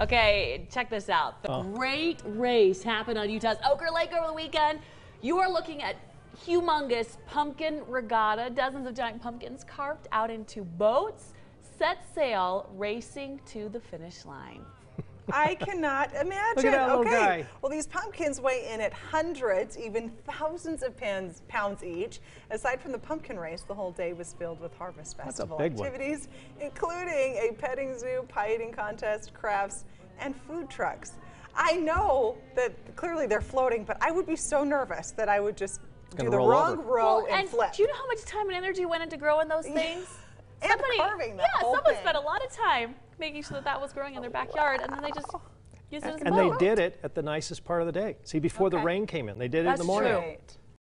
Okay, check this out. The oh. great race happened on Utah's Oquirrh Lake over the weekend. You are looking at humongous pumpkin regatta. Dozens of giant pumpkins carved out into boats set sail racing to the finish line. I cannot imagine. that little okay. guy. Well, these pumpkins weigh in at hundreds, even thousands of pounds, pounds each. Aside from the pumpkin race, the whole day was filled with harvest festival big one. activities, including a petting zoo, pie eating contest, crafts, and food trucks. I know that clearly they're floating, but I would be so nervous that I would just do the wrong over. row Well, and, flip. do you know how much time and energy went into growing those things? And carving that yeah, whole someone thing. spent a lot of time making sure that that was growing in their backyard, and then they just used it as a And they did it at the nicest part of the day. See, before the rain came in, they did it in the morning. true.